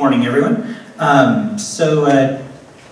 morning, everyone. Um, so uh,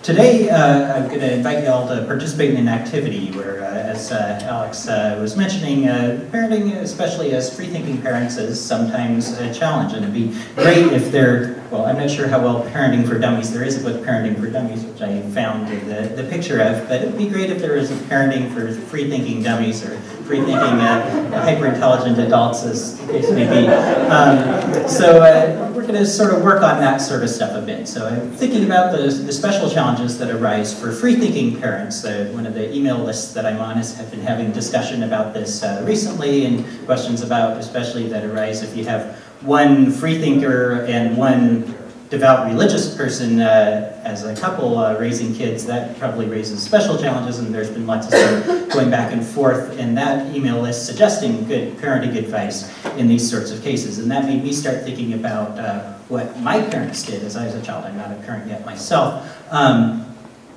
today uh, I'm going to invite you all to participate in an activity where, uh, as uh, Alex uh, was mentioning, uh, parenting, especially as free-thinking parents, is sometimes a challenge, and it'd be great if they're, well, I'm not sure how well parenting for dummies there is a book, Parenting for Dummies, which I found the, the picture of, but it'd be great if there was a parenting for free-thinking dummies or free-thinking hyper-intelligent adults, as the case may be. Um, so going to sort of work on that sort of stuff a bit. So I'm thinking about the, the special challenges that arise for free-thinking parents. Uh, one of the email lists that I'm on has been having discussion about this uh, recently and questions about especially that arise if you have one free thinker and one devout religious person uh, as a couple uh, raising kids, that probably raises special challenges, and there's been lots of stuff going back and forth in that email list suggesting good parenting advice in these sorts of cases. And that made me start thinking about uh, what my parents did as I was a child. I'm not a parent yet myself. Um,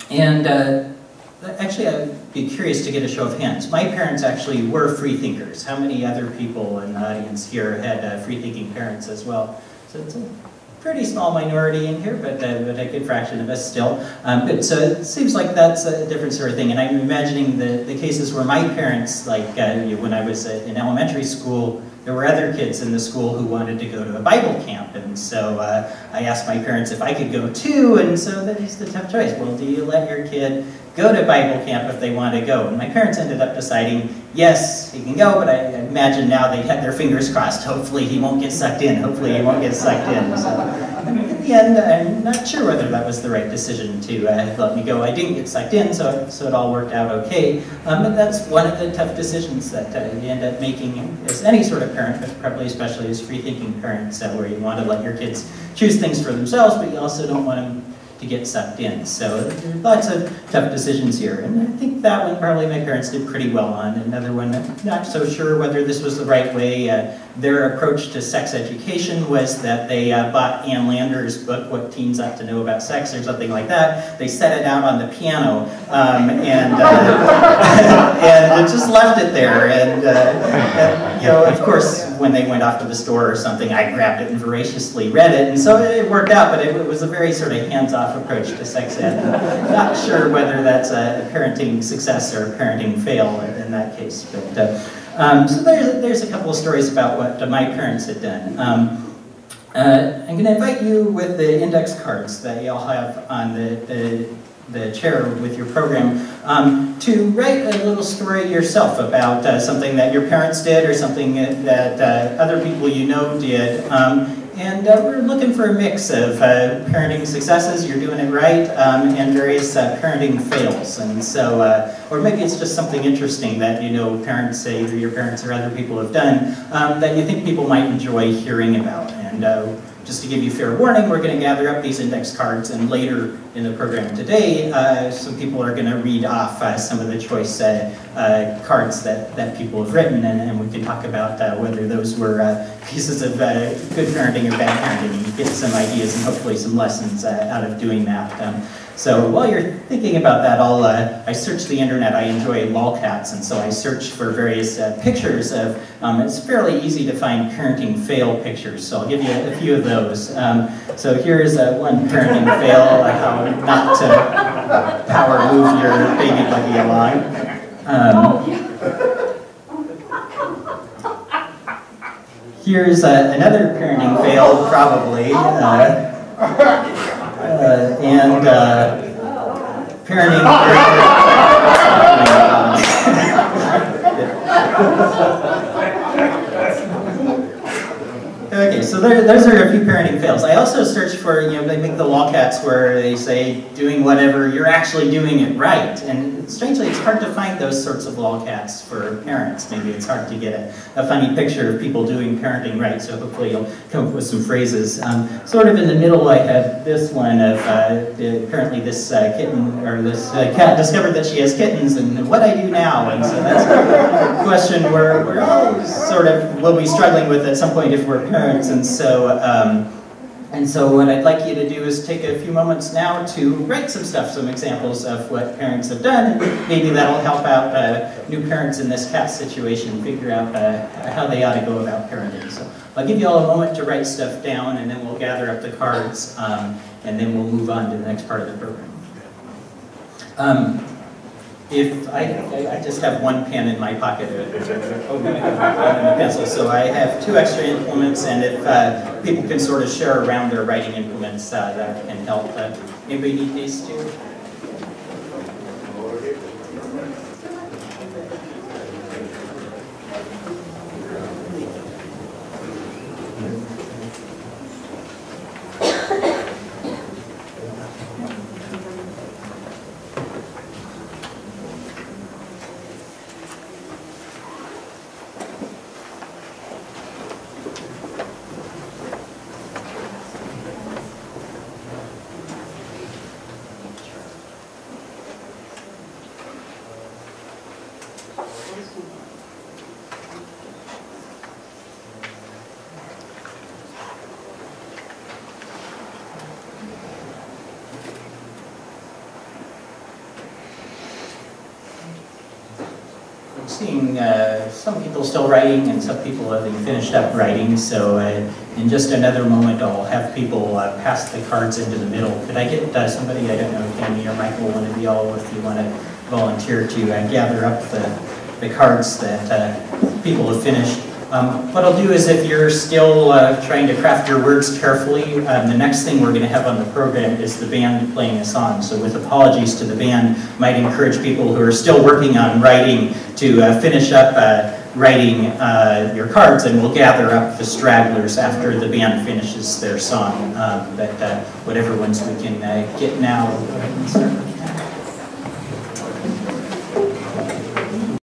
and uh, actually, I'd be curious to get a show of hands. My parents actually were free thinkers. How many other people in the audience here had uh, free thinking parents as well? So it's a pretty small minority in here, but, uh, but a good fraction of us still. Um, but so it seems like that's a different sort of thing. And I'm imagining the, the cases where my parents, like uh, when I was in elementary school, there were other kids in the school who wanted to go to a Bible camp. And so uh, I asked my parents if I could go too. And so that is the tough choice. Well, do you let your kid go to Bible camp if they want to go? And my parents ended up deciding, yes, he can go, but I imagine now they had their fingers crossed. Hopefully he won't get sucked in. Hopefully he won't get sucked in. So in the end, I'm not sure whether that was the right decision to uh, let me go. I didn't get sucked in, so, so it all worked out okay. Um, but that's one of the tough decisions that uh, you end up making as any sort of parent, but probably especially as free-thinking parents, uh, where you want to let your kids choose things for themselves, but you also don't want them to get sucked in. So lots of tough decisions here. And I think that one probably my parents did pretty well on. Another one, I'm not so sure whether this was the right way. Uh, their approach to sex education was that they uh, bought Ann Landers' book, What Teens Ought to Know About Sex, or something like that. They set it out on the piano um, and, uh, and just left it there. And, uh, and, you know, of course, when they went off to the store or something, I grabbed it and voraciously read it. And so it worked out, but it, it was a very sort of hands-off approach to sex ed. Not sure whether that's a parenting success or a parenting fail in that case. But uh, um, so there's, there's a couple of stories about what my parents had done. Um, uh, I'm going to invite you with the index cards that you all have on the, the, the chair with your program um, to write a little story yourself about uh, something that your parents did or something that uh, other people you know did. And uh, we're looking for a mix of uh, parenting successes, you're doing it right, um, and various uh, parenting fails. And so, uh, or maybe it's just something interesting that you know parents, say, either your parents or other people have done, um, that you think people might enjoy hearing about. And uh, just to give you fair warning, we're going to gather up these index cards, and later in the program today, uh, some people are going to read off some of the choice uh, uh, cards that, that people have written, and, and we can talk about uh, whether those were uh, pieces of good parenting or bad parenting, and get some ideas and hopefully some lessons out of doing that. Um, so while you're thinking about that, I'll, uh, I search the internet. I enjoy lolcats, and so I search for various uh, pictures of, um, it's fairly easy to find parenting fail pictures, so I'll give you a, few of those. Um, so here's uh, one parenting fail, how not to power move your baby buggy along. Um, here's uh, another parenting fail, probably. Uh, uh, and uh, parenting. so there, those are a few parenting fails. I also search for, you know, they make the lolcats where they say doing whatever, you're actually doing it right. And strangely, it's hard to find those sorts of lolcats for parents. Maybe it's hard to get a, a, funny picture of people doing parenting right, so hopefully you'll come up with some phrases. Um, sort of in the middle, I have this one of, uh, apparently this uh, kitten, or this uh, cat discovered that she has kittens, and what I do now, and so that's a question we're, we're all sort of, will be struggling with at some point if we're parents, and so, um, and so what I'd like you to do is take a few moments now to write some stuff, some examples of what parents have done, and maybe that'll help out uh, new parents in this cat situation figure out uh, how they ought to go about parenting. So I'll give you all a moment to write stuff down, and then we'll gather up the cards, um, and then we'll move on to the next part of the program. Um, if I, I just have one pen in my pocket, and a pencil, so I have two extra implements, and if uh, people can sort of share around their writing implements, uh, that can help. Uh, Anybody need these two? I'm seeing uh, some people still writing and some people having finished up writing, so uh, in just another moment I'll have people uh, pass the cards into the middle. Could I get uh, somebody, I don't know, Tammy or Michael, one of y'all, if you want to volunteer to uh, gather up the, the cards that uh, people have finished. Um, what I'll do is if you're still uh, trying to craft your words carefully, um, the next thing we're going to have on the program is the band playing a song. So with apologies to the band, might encourage people who are still working on writing to uh, finish up uh, writing uh, your cards and we'll gather up the stragglers after the band finishes their song. Um, but uh, whatever ones we can uh, get now,